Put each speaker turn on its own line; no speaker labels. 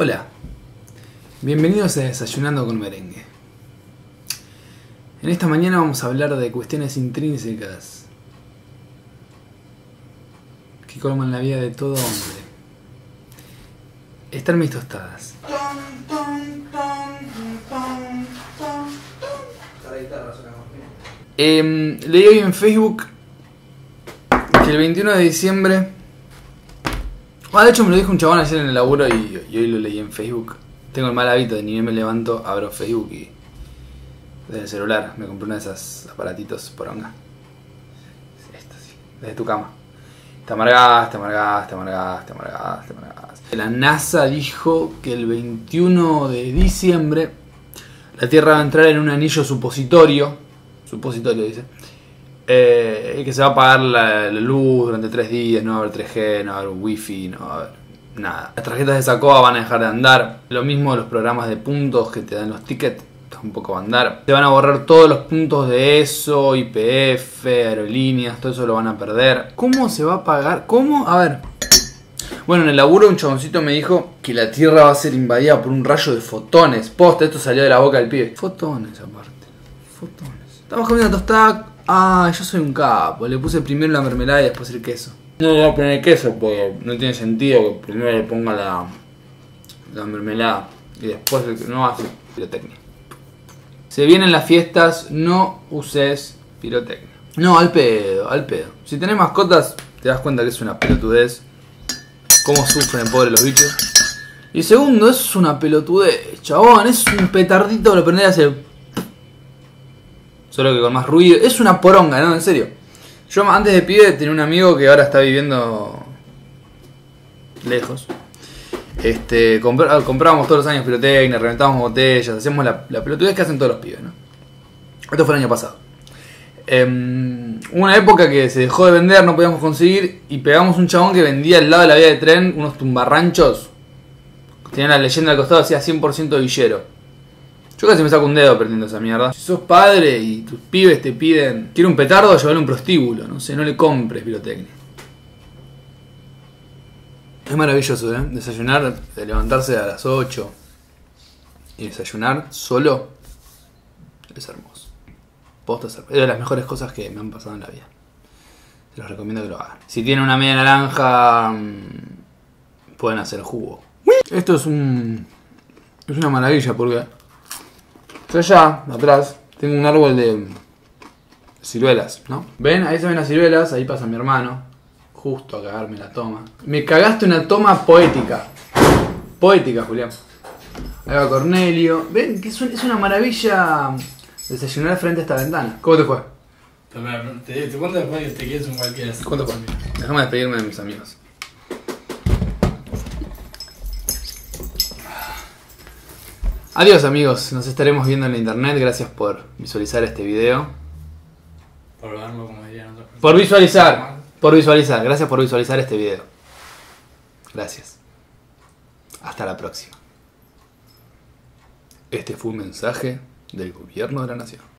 Hola, bienvenidos a Desayunando con Merengue. En esta mañana vamos a hablar de cuestiones intrínsecas que colman la vida de todo hombre. Están mis tostadas. Em, leí hoy en Facebook que el 21 de diciembre. Ah, de hecho me lo dijo un chabón ayer en el laburo y, hoy lo leí en Facebook. Tengo el mal hábito de ni bien me levanto, abro Facebook y. Desde el celular, me compré uno de esos aparatitos por onda. Esto sí, desde tu cama. Te amargás, te amargás, te amargás, te amargás, te amargás. La NASA dijo que el 21 de diciembre la Tierra va a entrar en un anillo supositorio. Supositorio dice. Eh, que se va a apagar la, luz durante tres días, no va a haber 3G, no va a haber wifi, no va a haber nada. Las tarjetas de Sacoa van a dejar de andar. Lo mismo los programas de puntos que te dan los tickets tampoco va a andar. Se van a borrar todos los puntos de eso, IPF, aerolíneas, todo eso lo van a perder. ¿Cómo se va a pagar? ¿Cómo? A ver. Bueno, en el laburo un chaboncito me dijo que la Tierra va a ser invadida por un rayo de fotones. Posta, esto salió de la boca del pibe. Fotones aparte. Fotones. Estamos comiendo tostada. Ah, yo soy un capo. Le puse primero la mermelada y después el queso. No le voy a poner el queso porque no tiene sentido que primero le ponga la, la mermelada y después el, no hace pirotecnia. Se vienen las fiestas, no uses pirotecnia. No, al pedo, al pedo. Si tenés mascotas, te das cuenta que es una pelotudez. Cómo sufren, pobre los bichos. Y segundo, es una pelotudez, chabón. Es un petardito, lo prendés hace. Solo que con más ruido. Es una poronga, ¿no? En serio. Yo antes de pibe tenía un amigo que ahora está viviendo lejos. Este, compra- comprábamos todos los años pirotecnia, reventábamos botellas, hacíamos la, la pelotudez que hacen todos los pibes, ¿no? Esto fue el año pasado. Hubo una época que se dejó de vender, no podíamos conseguir, y pegamos un chabón que vendía al lado de la vía de tren unos tumbarranchos. Tenía la leyenda al costado, decía 100% villero. Yo casi me saco un dedo perdiendo esa mierda. Si sos padre y tus pibes te piden, quiero un petardo, llevarle un prostíbulo, no sé, no le compres pirotecnia. Es maravilloso, ¿eh? Desayunar, de levantarse a las 8 y desayunar solo es hermoso. Posta es de las mejores cosas que me han pasado en la vida. Se los recomiendo que lo hagan. Si tienen una media naranja, mm, pueden hacer jugo. Esto es un. Es una maravilla porque. Yo allá, atrás, tengo un árbol de ciruelas, ¿no? ¿Ven? Ahí se ven las ciruelas, ahí pasa mi hermano. Justo a cagarme la toma. Me cagaste una toma poética. Poética, Julián. Ahí va Cornelio. Ven, que es, un- es una maravilla desayunar frente a esta ventana. ¿Cómo te fue?
Te, te, te cuento después que te quedes un cualquiera.
¿Cómo te fue? Déjame despedirme de mis amigos. Adiós amigos, nos estaremos viendo en la internet. Gracias por visualizar este video.
Por verlo, como dirían otras personas.
Por visualizar, por visualizar. Gracias por visualizar este video. Gracias. Hasta la próxima. Este fue un mensaje del gobierno de la nación.